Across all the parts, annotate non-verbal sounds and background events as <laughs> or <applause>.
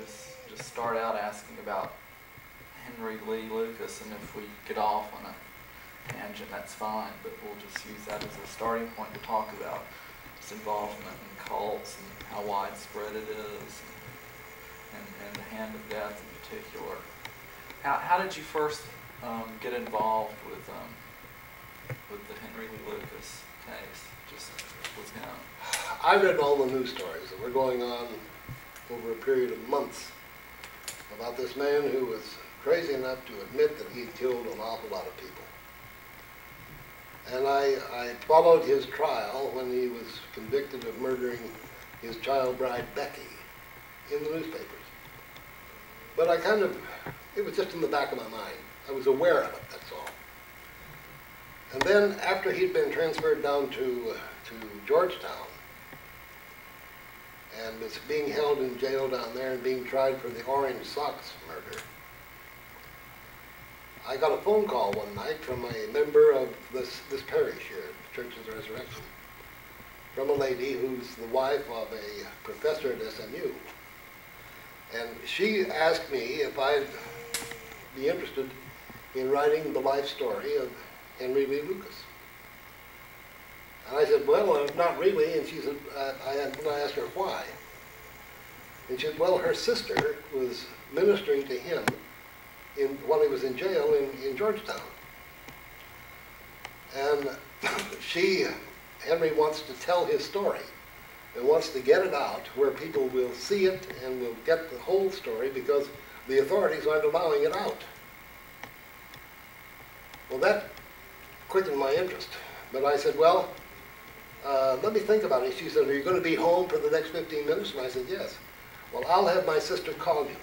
just just start out asking about Henry Lee Lucas, and if we get off on a tangent, that's fine. But we'll just use that as a starting point to talk about his involvement in cults and how widespread it is, and, and the hand of death in particular. How, how did you first um, get involved with um, with the Henry Lee Lucas case? Just him. I read all the news stories that were going on over a period of months about this man who was crazy enough to admit that he killed an awful lot of people. And I, I followed his trial when he was convicted of murdering his child bride Becky in the newspapers. But I kind of, it was just in the back of my mind. I was aware of it, that's all. And then after he'd been transferred down to, uh, to Georgetown, and was being held in jail down there and being tried for the Orange Socks murder, I got a phone call one night from a member of this, this parish here, Church of the Resurrection, from a lady who's the wife of a professor at SMU. And she asked me if I'd be interested in writing the life story of Henry Lee Lucas. And I said, well, not really. And she said, I, and I asked her why. And she said, well, her sister was ministering to him in, while he was in jail in, in Georgetown. And <laughs> she, Henry wants to tell his story and wants to get it out where people will see it and will get the whole story because the authorities aren't allowing it out. Well, that quickened my interest. But I said, well, uh, let me think about it. She said, are you going to be home for the next 15 minutes? And I said, yes. Well, I'll have my sister call you.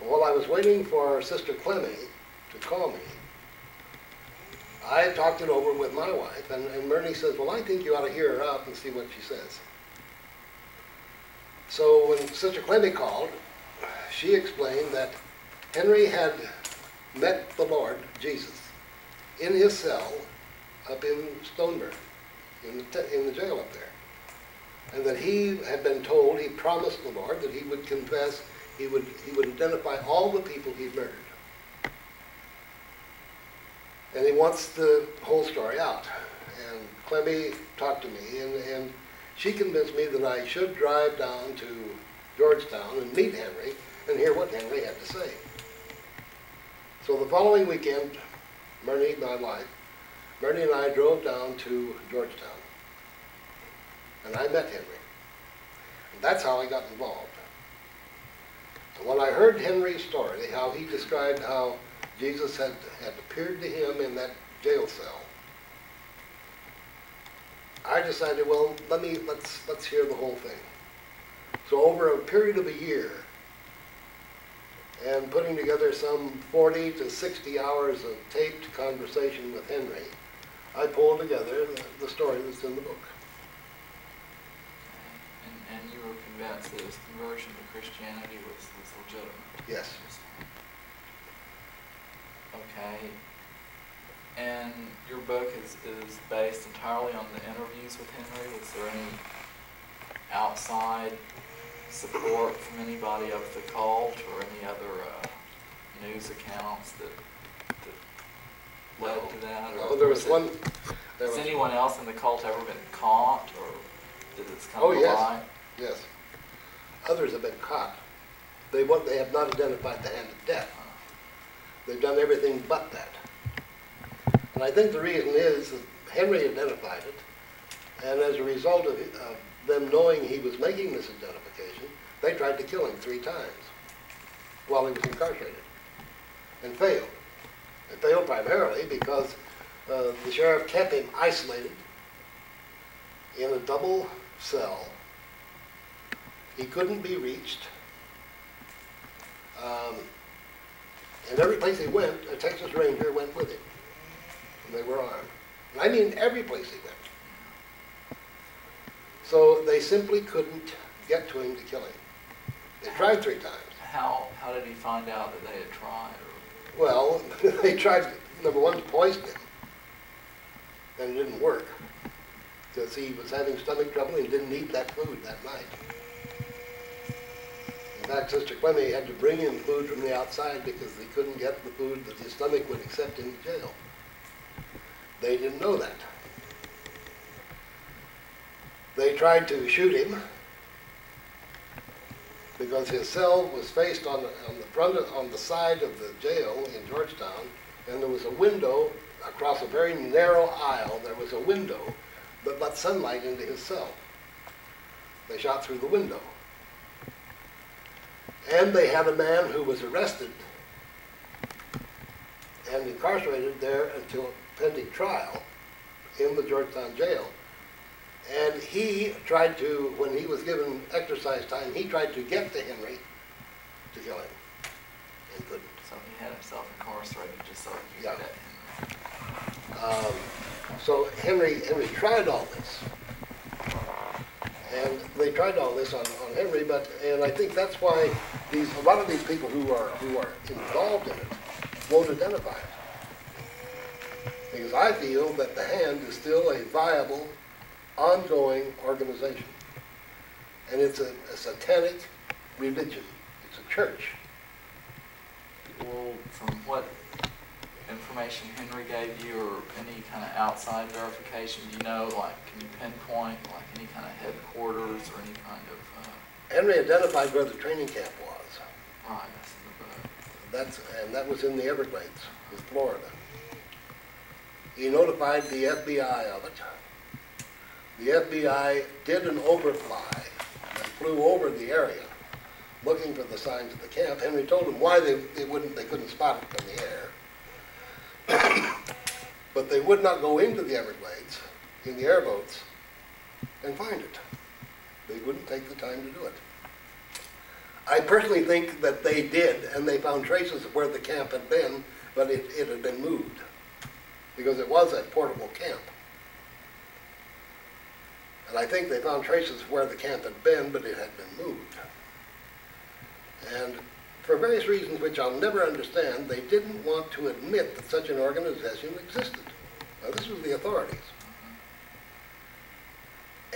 Well, while I was waiting for Sister Clemmy to call me, I talked it over with my wife, and, and Myrnie says, well, I think you ought to hear her out and see what she says. So when Sister Clemmy called, she explained that Henry had met the Lord, Jesus, in his cell up in Stoneburg, in the, in the jail up there. And that he had been told, he promised the Lord that he would confess, he would, he would identify all the people he'd murdered. And he wants the whole story out. And Clemmy talked to me, and, and she convinced me that I should drive down to Georgetown and meet Henry and hear what Henry had to say. So the following weekend, Myrnie, my wife, Myrnie and I drove down to Georgetown. And I met Henry. And that's how I got involved. And when I heard Henry's story, how he described how Jesus had, had appeared to him in that jail cell, I decided, well, let me let's let's hear the whole thing. So over a period of a year, and putting together some 40 to 60 hours of taped conversation with Henry, I pulled together the, the story that's in the book. And, and you were convinced that his conversion to Christianity was, was legitimate? Yes. Okay. And your book is, is based entirely on the interviews with Henry? Was there any outside support from anybody of the cult or any other uh, news accounts that, to that? No, there was one. There Has was, anyone else in the cult ever been caught or did this come Oh, to yes. light? yes. Others have been caught. They want, they have not identified the hand of death. They've done everything but that. And I think the reason is that Henry identified it, and as a result of, of them knowing he was making this identification, they tried to kill him three times while he was incarcerated, and failed. Failed primarily because uh, the sheriff kept him isolated in a double cell. He couldn't be reached. Um, and every place he went, a Texas Ranger went with him. And they were armed. And I mean every place he went. So they simply couldn't get to him to kill him. They tried three times. How, how did he find out that they had tried? Well, <laughs> they tried, number one, to poison him. And it didn't work. Because he was having stomach trouble and didn't eat that food that night. In fact, Sister Clemmy had to bring in food from the outside because they couldn't get the food that his stomach would accept in jail. They didn't know that. They tried to shoot him because his cell was faced on the, on the front, of- on the side of the jail in Georgetown, and there was a window across a very narrow aisle, there was a window that let sunlight into his cell. They shot through the window. And they had a man who was arrested and incarcerated there until pending trial in the Georgetown jail. And he tried to, when he was given exercise time, he tried to get to Henry to kill him. And couldn't. So he had himself incarcerated just so he Yeah. could. Um, so Henry, Henry tried all this. And they tried all this on, on Henry, but, and I think that's why these, a lot of these people who are, who are involved in it won't identify it. Because I feel that the Hand is still a viable, ongoing organization. And it's a, a satanic religion. It's a church. Well, from what information Henry gave you or any kind of outside verification, do you know, like, can you pinpoint, like, any kind of headquarters or any kind of, uh, Henry identified where the training camp was. right, that's in the book. That's, and that was in the Everglades, in Florida. He notified the FBI of it. The FBI did an overfly and flew over the area looking for the signs of the camp. Henry told them why they, they wouldn't, they couldn't spot it from the air. <coughs> But they would not go into the Everglades in the airboats and find it. They wouldn't take the time to do it. I personally think that they did, and they found traces of where the camp had been, but it, it had been moved, because it was a portable camp. And I think they found traces of where the camp had been, but it had been moved. And for various reasons which I'll never understand, they didn't want to admit that such an organization existed. Now, this was the authorities.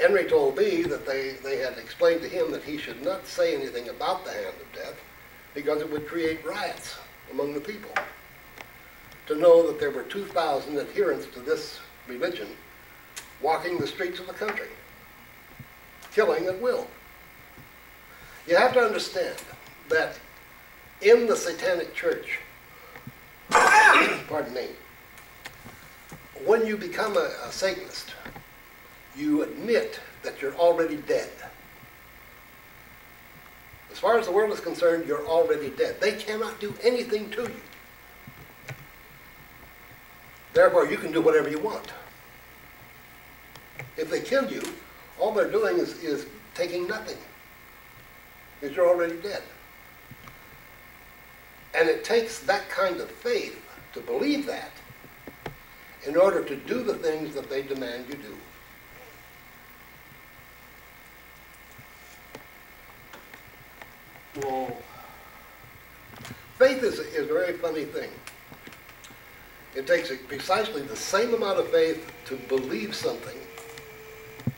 Henry told me that they, they had explained to him that he should not say anything about the hand of death because it would create riots among the people. To know that there were 2,000 adherents to this religion walking the streets of the country, killing at will. You have to understand that in the satanic church, <coughs> pardon me, when you become a, a Satanist, you admit that you're already dead. As far as the world is concerned, you're already dead. They cannot do anything to you. Therefore, you can do whatever you want. If they kill you, all they're doing is, is taking nothing. Because you're already dead. And it takes that kind of faith to believe that in order to do the things that they demand you do. Well, Faith is, is a very funny thing. It takes precisely the same amount of faith to believe something,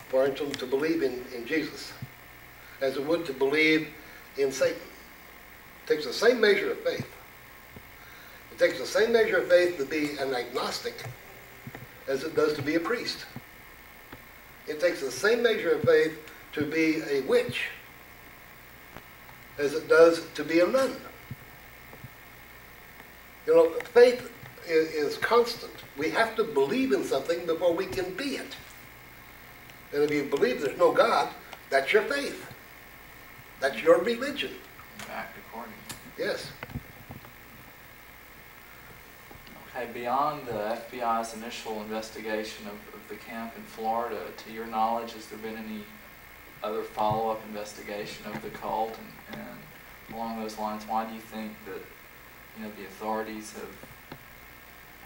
for instance, to believe in, in Jesus, as it would to believe in Satan. It takes the same measure of faith. It takes the same measure of faith to be an agnostic as it does to be a priest. It takes the same measure of faith to be a witch as it does to be a nun. You know, faith is, is constant. We have to believe in something before we can be it. And if you believe there's no God, that's your faith. That's your religion. act accordingly. Yes. Okay, beyond the FBI's initial investigation of, of the camp in Florida, to your knowledge, has there been any other follow-up investigation of the cult? And, and along those lines, why do you think that, you know, the authorities have,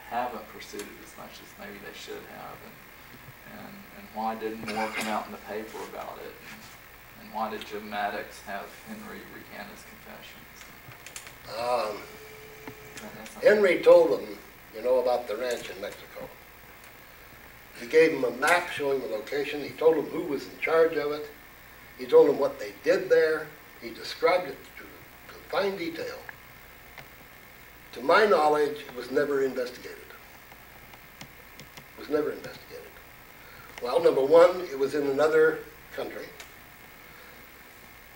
haven't pursued it as much as maybe they should have? And, and, and why didn't more come out in the paper about it? And, and why did Jim Mattox have Henry recant his confessions? Um, That- that's something- Henry told them, you know, about the ranch in Mexico. He gave them a map showing the location. He told them who was in charge of it. He told them what they did there. He described it to, to fine detail. To my knowledge, it was never investigated. It was never investigated. Well, number one, it was in another country.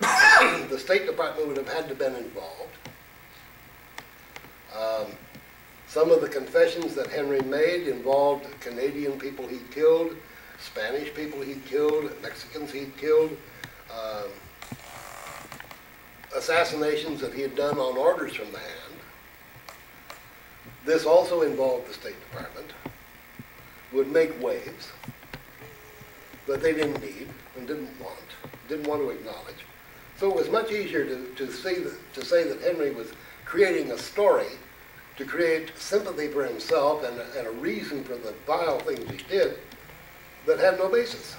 <coughs> the State Department would have had to been involved. Um, some of the confessions that Henry made involved Canadian people he'd killed, Spanish people he'd killed, Mexicans he'd killed, um, assassinations that he had done on orders from the hand. This also involved the State Department, would make waves that they didn't need and didn't want, didn't want to acknowledge. So it was much easier to, to, say that, to say that Henry was creating a story to create sympathy for himself and a, and a reason for the vile things he did that had no basis.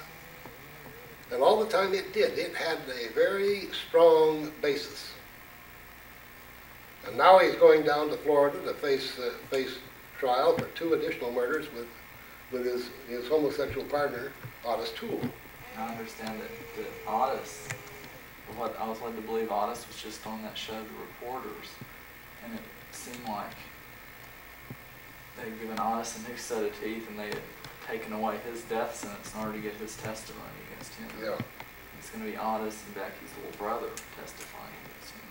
And all the time it did, it had a very strong basis. And now he's going down to Florida to face, uh, face trial for two additional murders with, with his, his homosexual partner, Ottis Toole. I understand that, the Ottis, what I was led to believe Ottis was just on that show, The Reporters, and it seemed like they had given Ottis a new set of teeth and they had taken away his death sentence in order to get his testimony against him. Yeah. It's going to be Ottis and Becky's little brother testifying against him.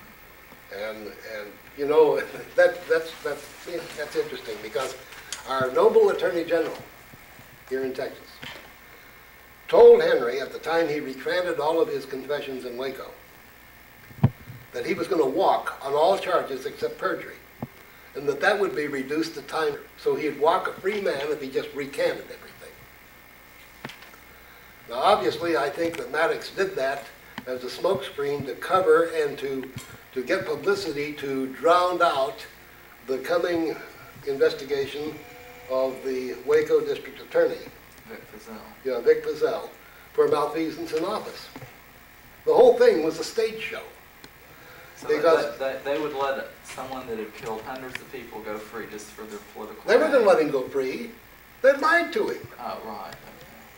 And, and, you know, <laughs> that, that's, that's, that's interesting because our noble Attorney General here in Texas told Henry at the time he recanted all of his confessions in Waco that he was going to walk on all charges except perjury and that that would be reduced to time. So he'd walk a free man if he just recanted everything. Now, obviously, I think that Mattox did that as a smokescreen to cover and to, to get publicity to drown out the coming investigation of the Waco District Attorney, Vic Feazell. know, Vic Feazell, for malfeasance in office. The whole thing was a stage show. So they- Because- they, they would let someone that had killed hundreds of people go free just for their political. They weren't going to let him go free. They lied to him. Oh, right, okay.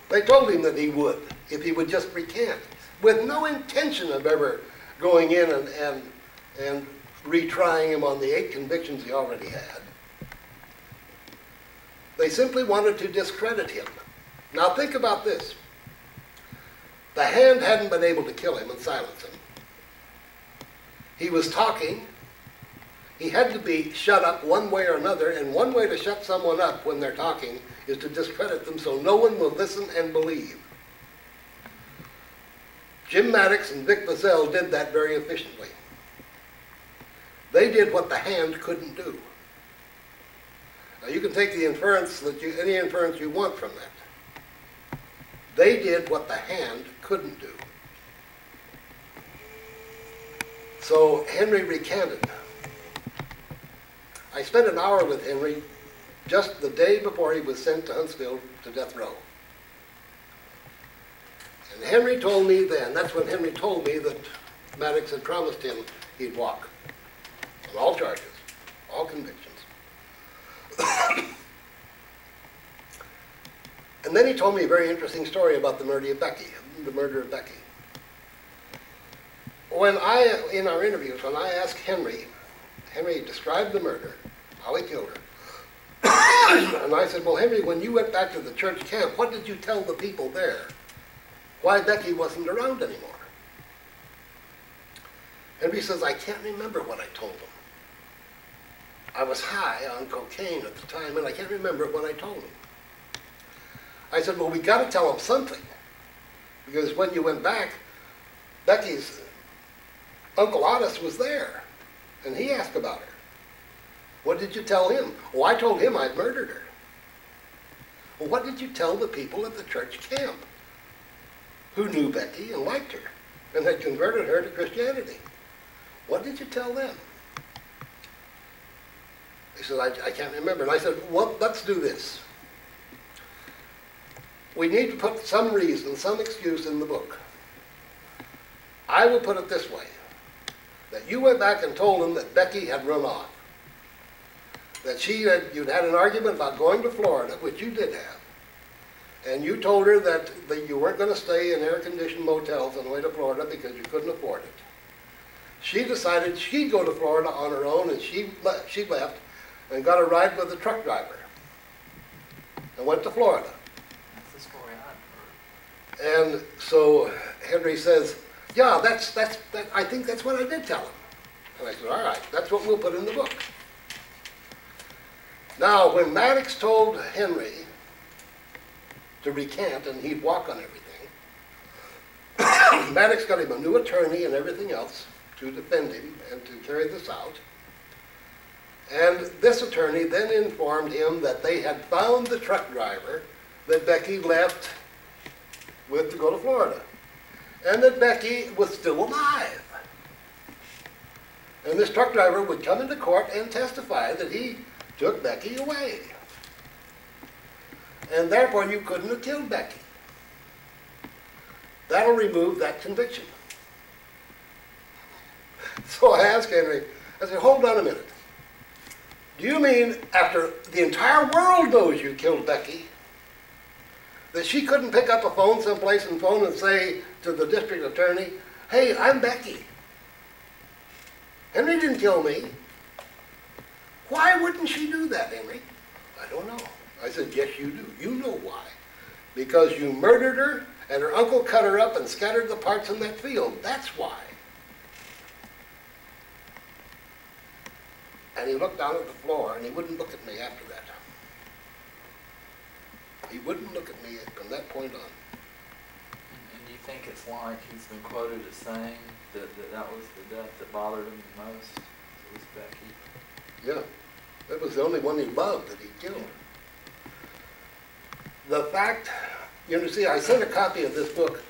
They told him that he would, if he would just recant, with no intention of ever going in and, and, and retrying him on the eight convictions he already had. They simply wanted to discredit him. Now think about this. The hand hadn't been able to kill him and silence him. He was talking. He had to be shut up one way or another, and one way to shut someone up when they're talking is to discredit them so no one will listen and believe. Jim Mattox and Vic Feazell did that very efficiently. They did what the hand couldn't do. Now you can take the inference that you, any inference you want from that. They did what the hand couldn't do. So Henry recanted. I spent an hour with Henry just the day before he was sent to Huntsville to death row. And Henry told me then, that's when Henry told me that Mattox had promised him he'd walk on all charges, all convictions. <coughs> and then he told me a very interesting story about the murder of Becky, the murder of Becky. When I, in our interviews, when I asked Henry, Henry described the murder, how he killed her. <coughs> and I said, well, Henry, when you went back to the church camp, what did you tell the people there? Why Becky wasn't around anymore? Henry says, I can't remember what I told them. I was high on cocaine at the time, and I can't remember what I told them. I said, well, we got to tell them something. Because when you went back, Becky's Uncle Ottis was there, and he asked about her. What did you tell him? Oh, I told him I'd murdered her. Well, what did you tell the people at the church camp who knew Becky and liked her and had converted her to Christianity? What did you tell them? He said, I, I can't remember. And I said, well, let's do this. We need to put some reason, some excuse in the book. I will put it this way that you went back and told him that Becky had run off. That she had, you'd had an argument about going to Florida, which you did have. And you told her that, that you weren't going to stay in air-conditioned motels on the way to Florida because you couldn't afford it. she decided she'd go to Florida on her own, and she le- she left and got a ride with a truck driver and went to Florida. That's the story I've heard. And so Henry says, "Yeah, that's that's that, I think that's what I did tell him." And I said, "All right, that's what we'll put in the book." Now, when Mattox told Henry to recant and he'd walk on everything, <coughs> Mattox got him a new attorney and everything else to defend him and to carry this out. And this attorney then informed him that they had found the truck driver that Becky left with to go to Florida. And that Becky was still alive. And this truck driver would come into court and testify that he took Becky away. And therefore you couldn't have killed Becky. That'll remove that conviction. <laughs> So I asked Henry, I said, hold on a minute. Do you mean after the entire world knows you killed Becky, that she couldn't pick up a phone someplace and phone and say to the district attorney, hey, I'm Becky. Henry didn't kill me. Why wouldn't she do that, Henry? I don't know. I said, yes, you do. You know why. Because you murdered her and her uncle cut her up and scattered the parts in that field. That's why. And he looked down at the floor and he wouldn't look at me after that. He wouldn't look at me from that point on. And, and you think it's like he's been quoted as saying that, that that was the death that bothered him the most? It was Becky. Yeah, that was the only one he loved that he killed. The fact, you know, see, I sent a copy of this book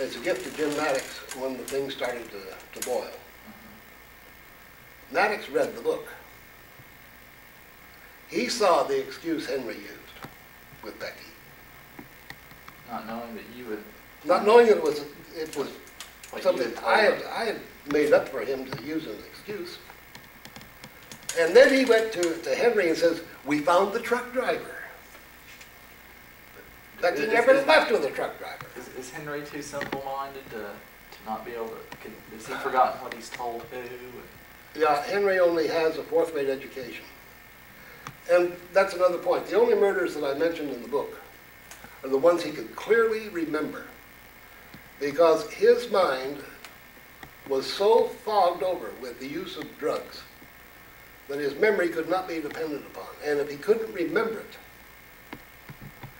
as a gift to Jim Mattox when the thing started to, to boil. Mm-hmm. Mattox read the book. He saw the excuse Henry used with Becky, Not knowing that you would, not knowing it was, it was you something had told I had, her. I had made up for him to use as an excuse. And then he went to, to Henry and says, we found the truck driver. Becky Is- never is- left with the truck driver. Is, is Henry too simple-minded to, to not be able to, could, has he forgotten what he's told who? Yeah, Henry only has a fourth grade education. And that's another point. The only murders that I mentioned in the book are the ones he could clearly remember. Because his mind was so fogged over with the use of drugs that his memory could not be depended upon. And if he couldn't remember it,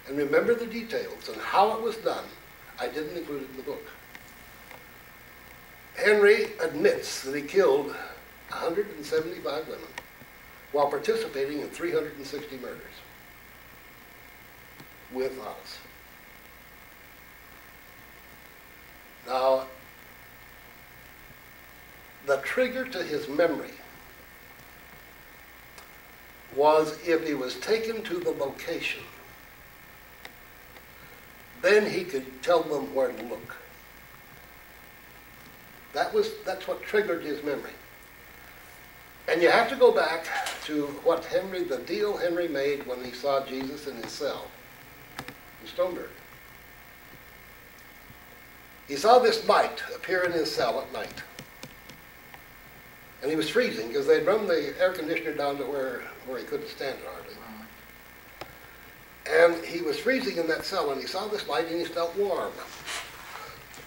and remember the details and how it was done, I didn't include it in the book. Henry admits that he killed 175 women while participating in 360 murders with us. Now, the trigger to his memory was if he was taken to the location, then he could tell them where to look. That was, that's what triggered his memory. And you have to go back to what Henry, the deal Henry made when he saw Jesus in his cell in Stoneburg. He saw this light appear in his cell at night. And he was freezing because they'd run the air conditioner down to where, where he couldn't stand it hardly. And he was freezing in that cell and he saw this light and he felt warm.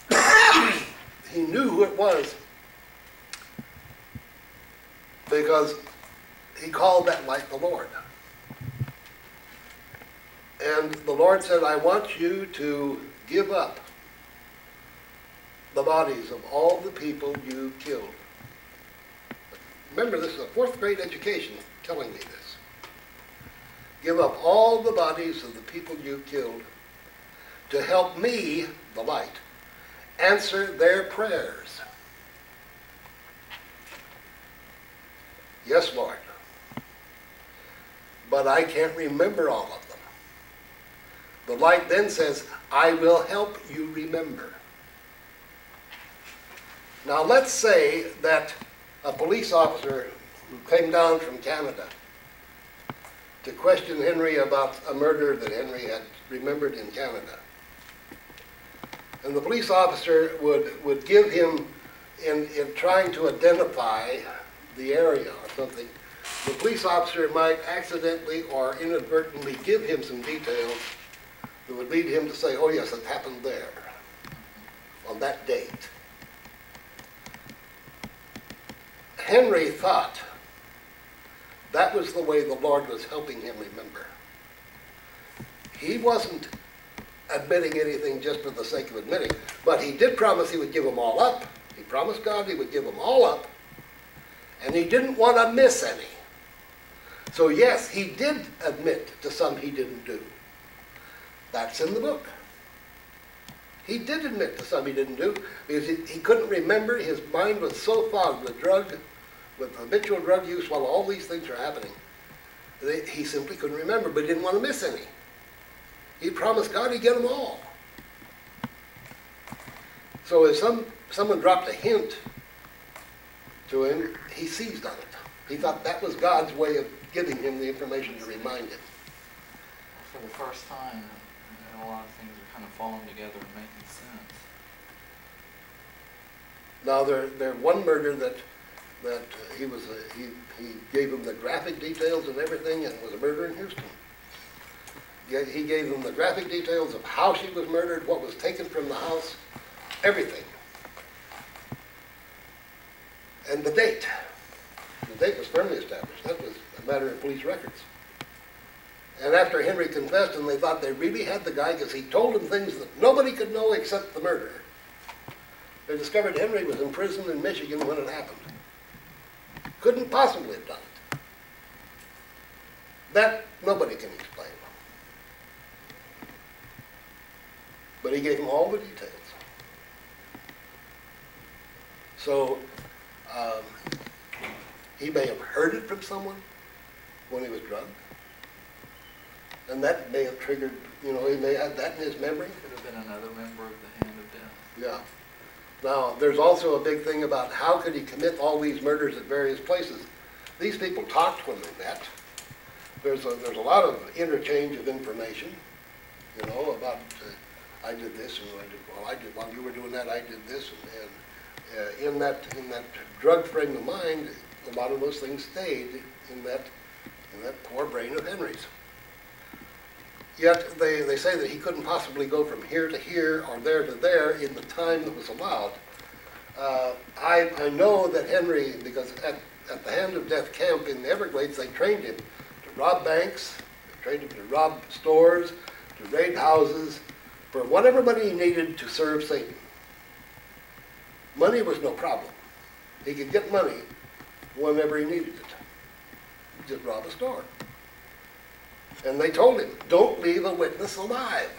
<coughs> he knew who it was because he called that light the Lord. And the Lord said, I want you to give up the bodies of all the people you killed. Remember, this is a fourth grade education telling me this. Give up all the bodies of the people you killed to help me, the light, answer their prayers. Yes, Lord. But I can't remember all of them. The light then says, I will help you remember. Now let's say that a police officer who came down from Canada to question Henry about a murder that Henry had remembered in Canada. And the police officer would, would give him in, in trying to identify the area something, the police officer might accidentally or inadvertently give him some details that would lead him to say, oh yes, it happened there, on that date. Henry thought that was the way the Lord was helping him remember. He wasn't admitting anything just for the sake of admitting, but he did promise he would give them all up. He promised God he would give them all up, and he didn't want to miss any. So yes, he did admit to some he didn't do. That's in the book. He did admit to some he didn't do because he, he couldn't remember. His mind was so fogged with drug, with habitual drug use while all these things are happening. He simply couldn't remember, but he didn't want to miss any. He promised God he'd get them all. So if some, someone dropped a hint to him, he seized on it. He thought that was God's way of giving him the information to remind him. For the first time, you know, a lot of things are kind of falling together and making sense. Now, there, there, one murder that, that uh, he was, uh, he, he gave him the graphic details and everything, and it was a murder in Houston. He gave them the graphic details of how she was murdered, what was taken from the house, everything. And the date. The date was firmly established. That was a matter of police records. And after Henry confessed, and they thought they really had the guy because he told them things that nobody could know except the murderer. They discovered Henry was in prison in Michigan when it happened. Couldn't possibly have done it. That nobody can explain. But he gave them all the details. So, um, he may have heard it from someone when he was drunk. And that may have triggered, you know, he may have that in his memory. Could have been another member of the Hand of Death. Yeah. Now, there's also a big thing about how could he commit all these murders at various places? These people talked when they met. There's a, there's a lot of interchange of information, you know, about, uh, I did this and I did, well, I did, while you were doing that, I did this. And, and uh, in that, in that drug frame of mind, a lot of those things stayed in that, in that poor brain of Henry's. Yet they, they say that he couldn't possibly go from here to here or there to there in the time that was allowed. Uh, I, I know that Henry, because at, at the Hand of Death camp in the Everglades, they trained him to rob banks, they trained him to rob stores, to raid houses, for whatever money he needed to serve Satan. Money was no problem. He could get money whenever he needed it. Just rob a store. And they told him, don't leave a witness alive.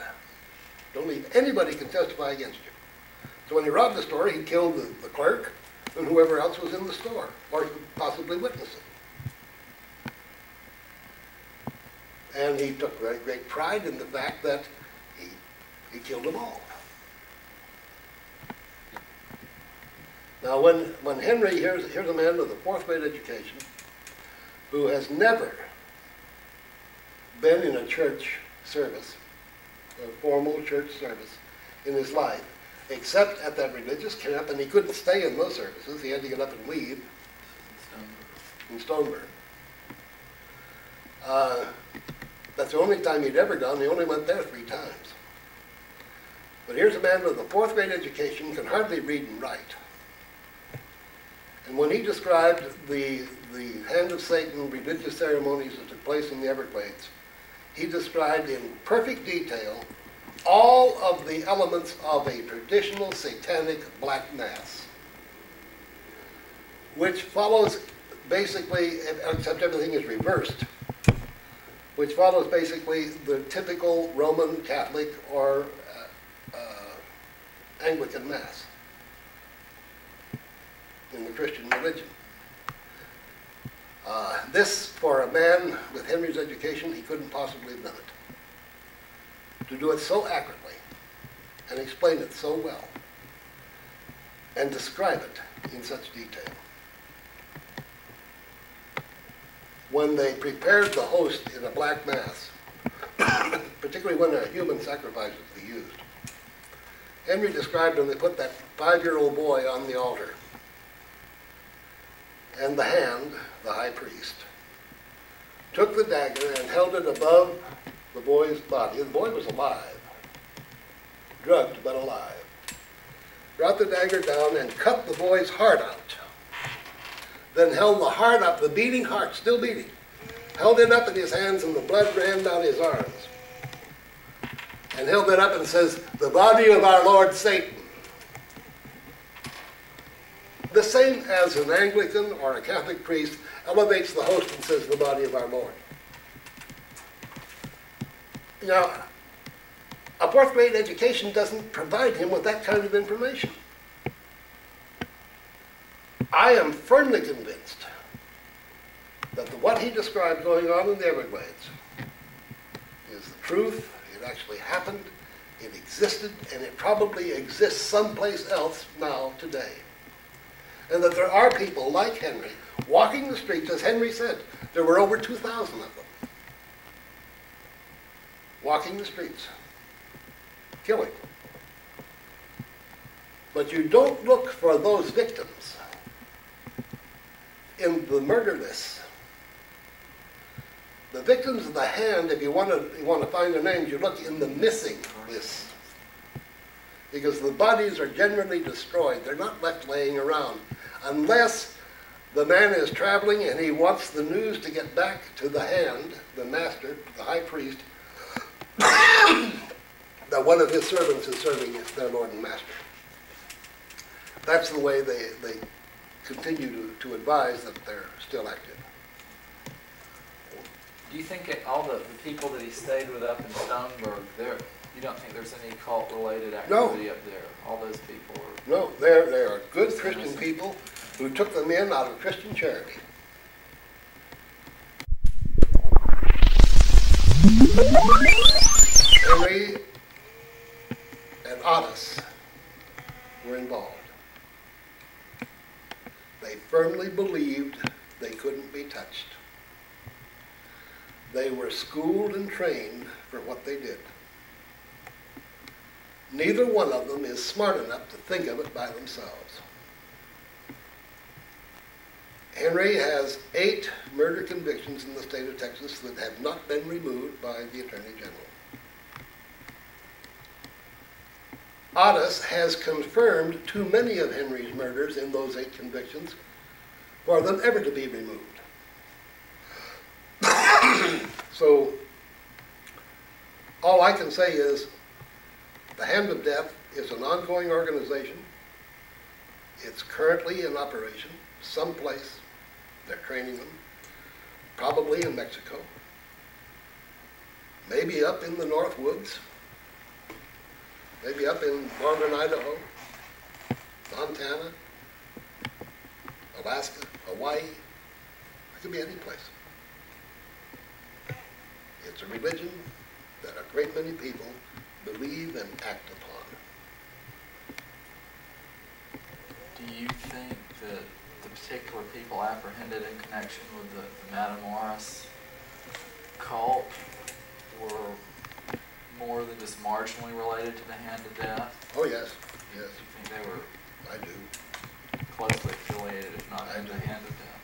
Don't leave anybody can testify against you. So when he robbed the store, he killed the, the clerk and whoever else was in the store, or possibly witness it. And he took great, great pride in the fact that he, he killed them all. Now, when, when Henry, here's, here's a man with a fourth grade education who has never been in a church service, a formal church service in his life, except at that religious camp, and he couldn't stay in those services. He had to get up and leave in Stoneburg. Uh, that's the only time he'd ever gone. He only went there three times. But here's a man with a fourth grade education, can hardly read and write. And when he described the, the hand of Satan religious ceremonies that took place in the Everglades, he described in perfect detail all of the elements of a traditional satanic black mass, which follows basically, except everything is reversed, which follows basically the typical Roman Catholic or uh, uh, Anglican mass in the Christian religion. Uh, this, for a man with Henry's education, he couldn't possibly have done it. To do it so accurately and explain it so well and describe it in such detail. When they prepared the host in a black mass, <coughs> particularly when a human sacrifice was used, Henry described when they put that five-year-old boy on the altar and the hand, the high priest, took the dagger and held it above the boy's body. The boy was alive, drugged but alive. Brought the dagger down and cut the boy's heart out. Then held the heart up, the beating heart, still beating, held it up in his hands and the blood ran down his arms. And held it up and says, The body of our Lord Satan. The same as an Anglican or a Catholic priest elevates the host and says, The body of our Lord. Now, a fourth grade education doesn't provide him with that kind of information. I am firmly convinced that the, what he described going on in the Everglades is the truth, it actually happened, it existed, and it probably exists someplace else now today. And that there are people like Henry walking the streets, as Henry said, there were over 2,000 of them, walking the streets, killing. But you don't look for those victims in the murder lists. The victims of the hand, if you want to, you want to find their names, you look in the missing list. Because the bodies are generally destroyed. They're not left laying around. Unless the man is traveling and he wants the news to get back to the hand, the master, the high priest, <coughs> that one of his servants is serving as their Lord and Master. That's the way they, they continue to, to advise that they're still active. Do you think all the, the people that he stayed with up in Stoneburg, there, you don't think there's any cult-related activity up there? All those people are, No, they're, they are good Christian people who took them in out of Christian charity. Henry and Ottis were involved. They firmly believed they couldn't be touched. They were schooled and trained for what they did. Neither one of them is smart enough to think of it by themselves. Henry has eight murder convictions in the state of Texas that have not been removed by the Attorney General. Ottis has confirmed too many of Henry's murders in those eight convictions for them ever to be removed. <coughs> so, all I can say is the Hand of Death is an ongoing organization. It's currently in operation someplace. They're training them, probably in Mexico, maybe up in the North Woods, maybe up in northern Idaho, Montana, Alaska, Hawaii. It could be any place. It's a religion that a great many people believe and act upon. do you think that the particular people apprehended in connection with the, the Matamoros cult were more than just marginally related to the Hand of Death? Oh, yes, yes, Do you think they were I do. closely affiliated, if not I in the Hand of Death?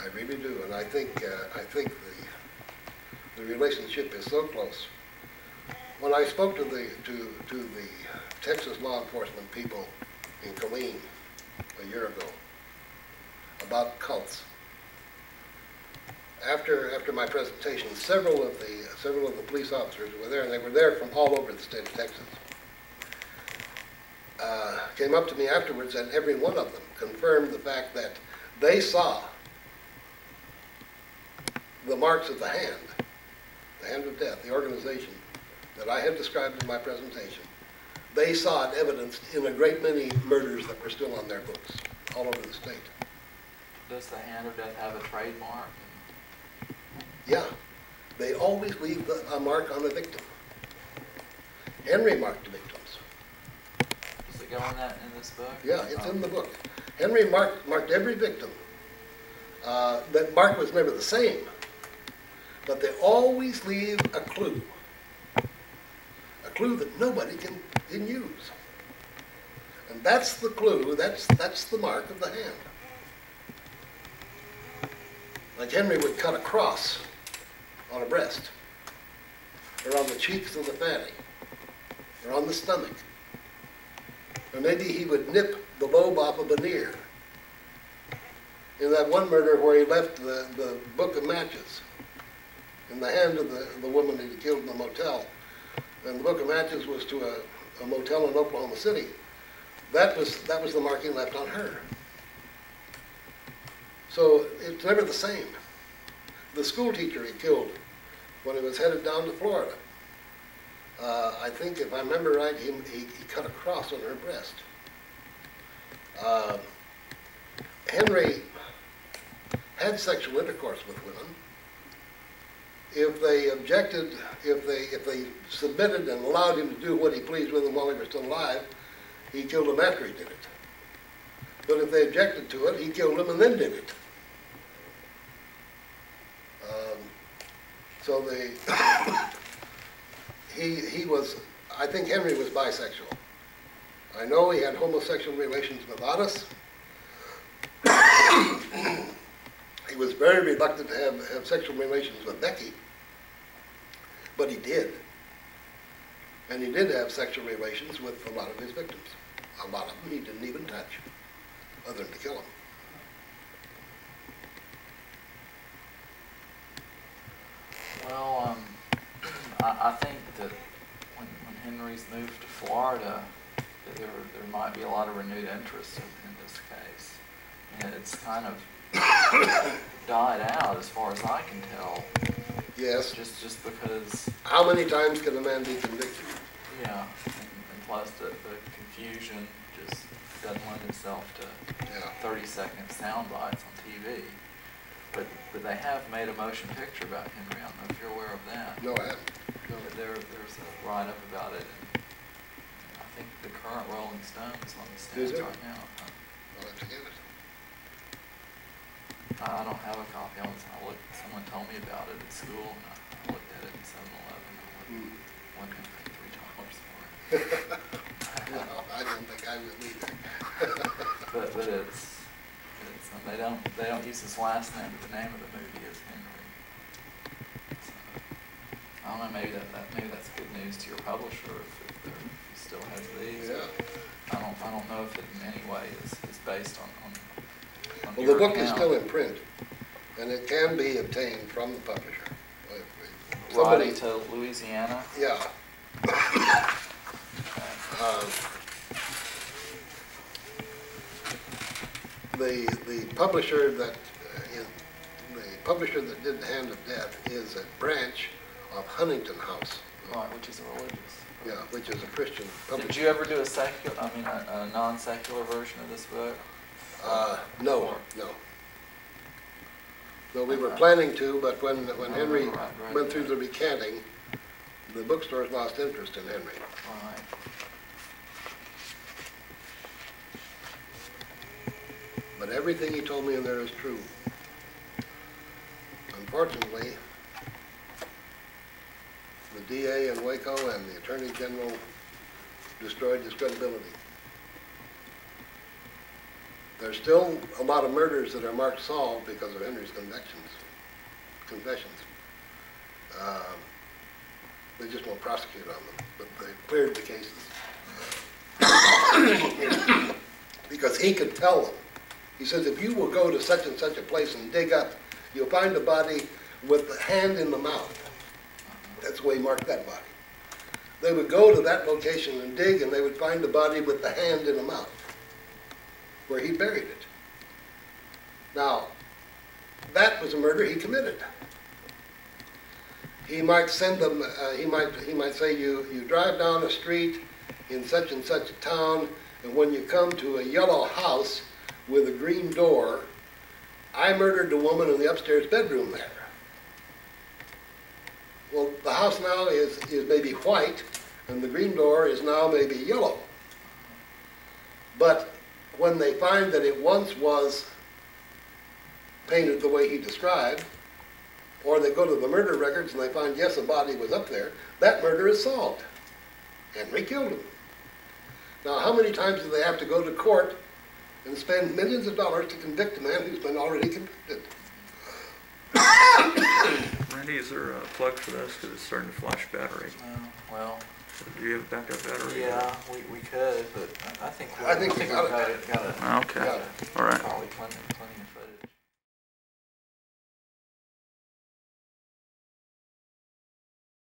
I really do, and I think, uh, I think the, the relationship is so close. When I spoke to the, to, to the Texas law enforcement people in Killeen a year ago about cults, after, after my presentation, several of the, several of the police officers were there, and they were there from all over the state of Texas. Uh, came up to me afterwards, and every one of them confirmed the fact that they saw the marks of the hand, the hand of death, the organization that I have described in my presentation. They saw it evidenced in a great many murders that were still on their books all over the state. Does the Hand of Death have a trademark? Yeah, they always leave a mark on the victim. Henry marked the victims. Does it go in that, in this book? Yeah, it's in the book. Henry marked, marked every victim. Uh, that mark was never the same, but they always leave a clue. A clue that nobody can, can use. And that's the clue, that's, that's the mark of the hand. Like Henry would cut a cross on a breast, or on the cheeks of the fanny, or on the stomach. Or maybe he would nip the lobe off of an ear. In that one murder where he left the, the book of matches in the hand of the, the woman he killed in the motel. And the book of matches was to a, a motel in Oklahoma City. That was, that was the marking left on her. So it's never the same. The school teacher he killed when he was headed down to Florida. Uh, I think if I remember right, he, he, he cut a cross on her breast. Uh, Henry had sexual intercourse with women. If they objected, if they, if they submitted and allowed him to do what he pleased with them while he was still alive, he killed them after he did it. But if they objected to it, he killed them and then did it. Um, So they, he, he was, I think Henry was bisexual. I know he had homosexual relations with Ottis. He was very reluctant to have, have sexual relations with Becky, but he did. And he did have sexual relations with a lot of his victims. A lot of them he didn't even touch, other than to kill them. Well, um, I, I think that when, when Henry's moved to Florida, there, there might be a lot of renewed interest in, in this case. And it's kind of <coughs> died out as far as I can tell, Yes. just, just because, How many times can a man be convicted? yeah, and, and plus the, the confusion just doesn't lend itself to Yeah. thirty-second sound bites on TV. But, but they have made a motion picture about Henry, I don't know if you're aware of that. No, I haven't. There, there's a write-up about it, and I think the current Rolling Stone is on the stands right now. I'll have to get it. I, don't have a copy, I was, I looked, someone told me about it at school, and I looked at it in seven eleven, I wasn't, Hmm. gonna pay three dollars for <laughs> <laughs> it. No, I don't think I will either. But, but it's, it's, and they don't, they don't use his last name, but the name of the movie is Henry. So, I don't know, maybe that, that, maybe that's good news to your publisher if, if there, if he still has these. Yeah. I don't, I don't know if it in any way is, is based on, on Well, the book is still in print, and it can be obtained from the publisher. Somebody- to Louisiana. Yeah. Uh, <coughs> The, the publisher that, uh, is, the publisher that did The Hand of Death is a branch of Huntington House. Right, which is a religious. Yeah, which is a Christian Did you ever do a secular, I mean, a, a non-secular version of this book? Uh, no, no. No, we were planning to, but when, when Henry Right, right, went through the recanting, the bookstores lost interest in Henry. Right. But everything he told me in there is true. Unfortunately, the DA in Waco and the Attorney General destroyed his credibility. There's still a lot of murders that are marked solved because of Henry's convictions, confessions. Um, They just won't prosecute on them, but they cleared the cases. Because he could tell them. He says, if you will go to such and such a place and dig up, you'll find a body with the hand in the mouth. That's the way he marked that body. They would go to that location and dig, and they would find the body with the hand in the mouth, where he buried it. Now, that was a murder he committed. He might send them, uh, he might, he might say, you, you drive down a street in such and such a town, and when you come to a yellow house with a green door, I murdered the woman in the upstairs bedroom there. Well, the house now is, is maybe white, and the green door is now maybe yellow. But when they find that it once was painted the way he described, or they go to the murder records and they find, yes, a body was up there, that murder is solved. Henry killed him. Now, how many times do they have to go to court and spend millions of dollars to convict a man who's been already convicted? <coughs> Randy, is there a plug for this? Because it's starting to flash battery. Oh, Well, Do you have a backup battery? yeah, we, we could, but I, I think. I think we we've got it. got it, got it. Okay, Got it. all right. Probably plenty.